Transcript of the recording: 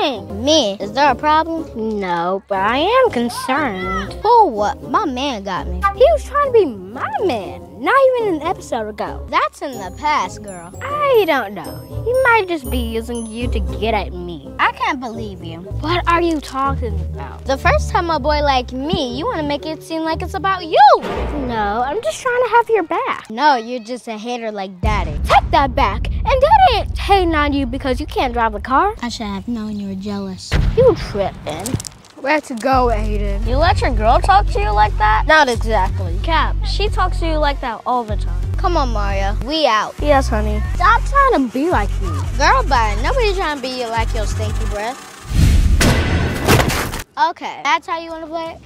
Me? Is there a problem? No, but I am concerned. For what? My man got me. He was trying to be my man, not even an episode ago. That's in the past, girl. I don't know. He might just be using you to get at me. I can't believe you. What are you talking about? The first time a boy like me, you want to make it seem like it's about you. No, I'm just trying to have your back. No, you're just a hater like daddy. Take that back. And daddy ain't hating on you because you can't drive a car. I should have known you were jealous. You tripping. Where to go, Aiden. You let your girl talk to you like that? Not exactly. Cap, she talks to you like that all the time. Come on, Mario. We out. Yes, honey. Stop trying to be like me. Girl, bye. Nobody's trying to be like your stinky breath. Okay, that's how you want to play it?